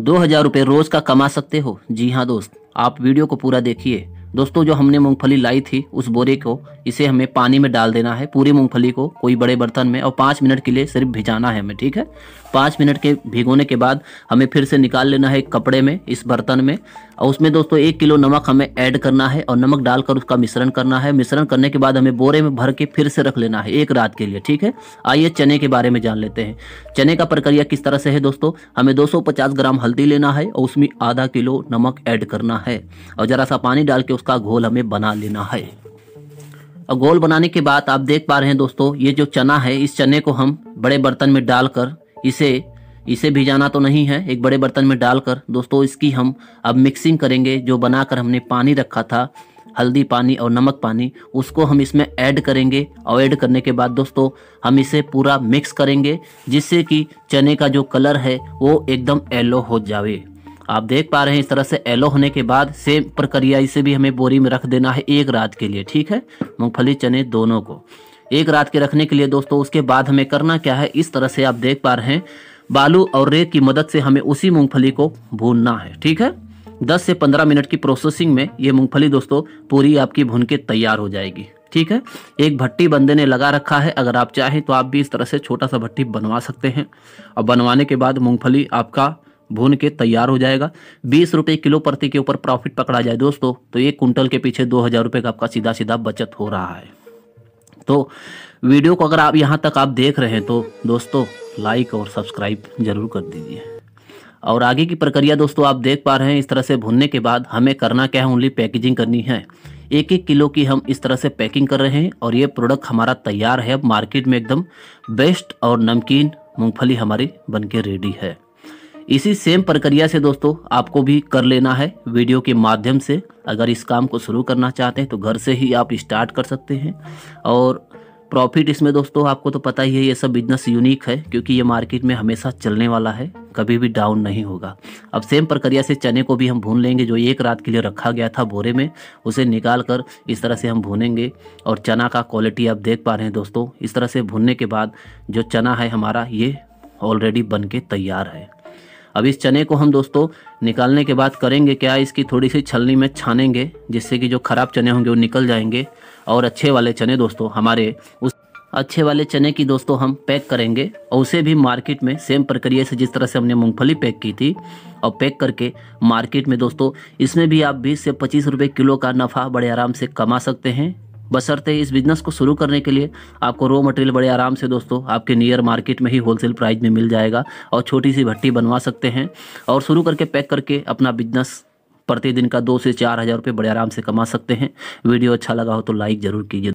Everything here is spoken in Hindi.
दो हज़ार रुपये रोज का कमा सकते हो। जी हाँ दोस्त, आप वीडियो को पूरा देखिए। दोस्तों, जो हमने मूंगफली लाई थी, उस बोरे को इसे हमें पानी में डाल देना है पूरी मूंगफली को कोई बड़े बर्तन में और पाँच मिनट के लिए सिर्फ़ भिजाना है हमें, ठीक है? पाँच मिनट के भिगोने के बाद हमें फिर से निकाल लेना है एक कपड़े में, इस बर्तन में। और उसमें दोस्तों एक किलो नमक हमें ऐड करना है और नमक डालकर उसका मिश्रण करना है। मिश्रण करने के बाद हमें बोरे में भर के फिर से रख लेना है एक रात के लिए, ठीक है? आइए चने के बारे में जान लेते हैं। चने का प्रक्रिया किस तरह से है दोस्तों? हमें 250 ग्राम हल्दी लेना है और उसमें आधा किलो नमक ऐड करना है। और जरा सा पानी डाल के उसका घोल हमें बना लेना है। और गोल बनाने के बाद आप देख पा रहे हैं दोस्तों, ये जो चना है, इस चने को हम बड़े बर्तन में डालकर इसे इसे भिजाना तो नहीं है, एक बड़े बर्तन में डालकर दोस्तों इसकी हम अब मिक्सिंग करेंगे, जो बनाकर हमने पानी रखा था, हल्दी पानी और नमक पानी, उसको हम इसमें ऐड करेंगे। और ऐड करने के बाद दोस्तों हम इसे पूरा मिक्स करेंगे, जिससे कि चने का जो कलर है, वो एकदम येलो हो जावे। आप देख पा रहे हैं इस तरह से येलो होने के बाद सेम प्रक्रिया इसे भी हमें बोरी में रख देना है एक रात के लिए, ठीक है? मूंगफली, चने दोनों को। एक रात के रखने के लिए दोस्तों, उसके बाद हमें करना क्या है? इस तरह से आप देख पा रहे हैं, बालू और रेत की मदद से हमें उसी मूंगफली को भूनना है, ठीक है? 10 से 15 मिनट की प्रोसेसिंग में ये मूंगफली दोस्तों, पूरी आपकी भून के तैयार हो जाएगी, ठीक है? एक भट्टी बंदे ने लगा रखा है, अगर आप चाहें तो आप भी इस तरह से छोटा सा भट्टी बनवा सकते हैं। और बनवाने के बाद मूंगफली आपका भून के तैयार हो जाएगा। बीस रुपये किलो प्रति के ऊपर प्रॉफिट पकड़ा जाए दोस्तों तो एक कुंटल के पीछे दो हज़ार रुपये का आपका सीधा सीधा बचत हो रहा है। तो वीडियो को अगर आप यहाँ तक आप देख रहे हैं तो दोस्तों लाइक और सब्सक्राइब ज़रूर कर दीजिए। और आगे की प्रक्रिया दोस्तों, आप देख पा रहे हैं, इस तरह से भुनने के बाद हमें करना क्या है ओनली पैकेजिंग करनी है। एक एक किलो की हम इस तरह से पैकिंग कर रहे हैं और ये प्रोडक्ट हमारा तैयार है। अब मार्केट में एकदम बेस्ट और नमकीन मूंगफली हमारी बन के रेडी है। इसी सेम प्रक्रिया से दोस्तों आपको भी कर लेना है वीडियो के माध्यम से। अगर इस काम को शुरू करना चाहते हैं तो घर से ही आप स्टार्ट कर सकते हैं। और प्रॉफिट इसमें दोस्तों आपको तो पता ही है, ये सब बिज़नेस यूनिक है, क्योंकि ये मार्केट में हमेशा चलने वाला है, कभी भी डाउन नहीं होगा। अब सेम प्रक्रिया से चने को भी हम भून लेंगे, जो एक रात के लिए रखा गया था बोरे में, उसे निकाल कर इस तरह से हम भूनेंगे। और चना का क्वालिटी आप देख पा रहे हैं दोस्तों, इस तरह से भूनने के बाद जो चना है हमारा, ये ऑलरेडी बन के तैयार है। अब इस चने को हम दोस्तों निकालने के बाद करेंगे क्या? इसकी थोड़ी सी छलनी में छानेंगे, जिससे कि जो ख़राब चने होंगे वो निकल जाएँगे। और अच्छे वाले चने दोस्तों, हमारे उस अच्छे वाले चने की दोस्तों हम पैक करेंगे, और उसे भी मार्केट में सेम प्रक्रिया से जिस तरह से हमने मूंगफली पैक की थी, और पैक करके मार्केट में दोस्तों, इसमें भी आप 20 से 25 रुपए किलो का नफ़ा बड़े आराम से कमा सकते हैं। बसरते इस बिज़नेस को शुरू करने के लिए। आपको रॉ मटेरियल बड़े आराम से दोस्तों, आपके नियर मार्केट में ही होलसेल प्राइस में मिल जाएगा और छोटी सी भट्टी बनवा सकते हैं और शुरू करके पैक करके अपना बिज़नेस प्रतिदिन का दो से चार हज़ार रुपये बड़े आराम से कमा सकते हैं। वीडियो अच्छा लगा हो तो लाइक ज़रूर कीजिए।